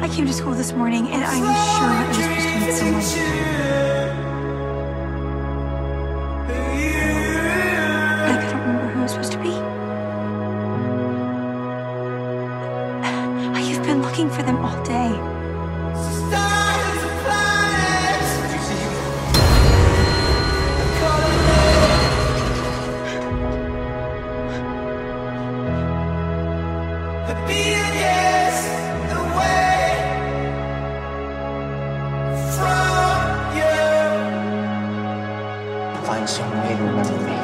I came to school this morning and I was sure I was supposed to meet someone. I couldn't remember who I was supposed to be. I've been looking for them all day. Way to remember me.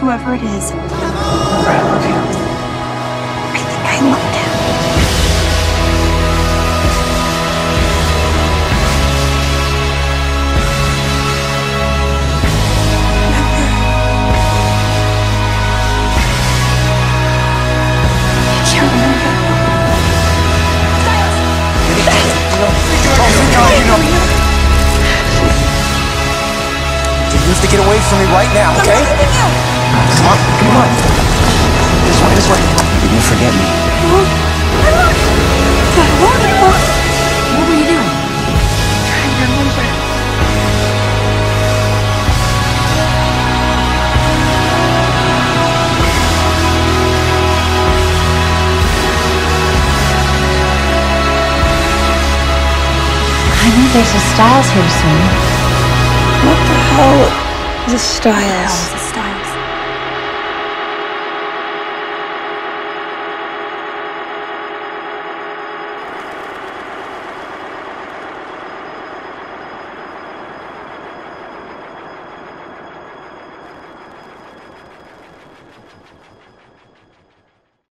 Whoever it is, I Remember, I love you. You have to get away from me right now, okay? Come on, come on. This way, this way. You didn't forget me. What were you doing? Trying to remember. I know there's a Stiles here soon. What the hell is a Stiles?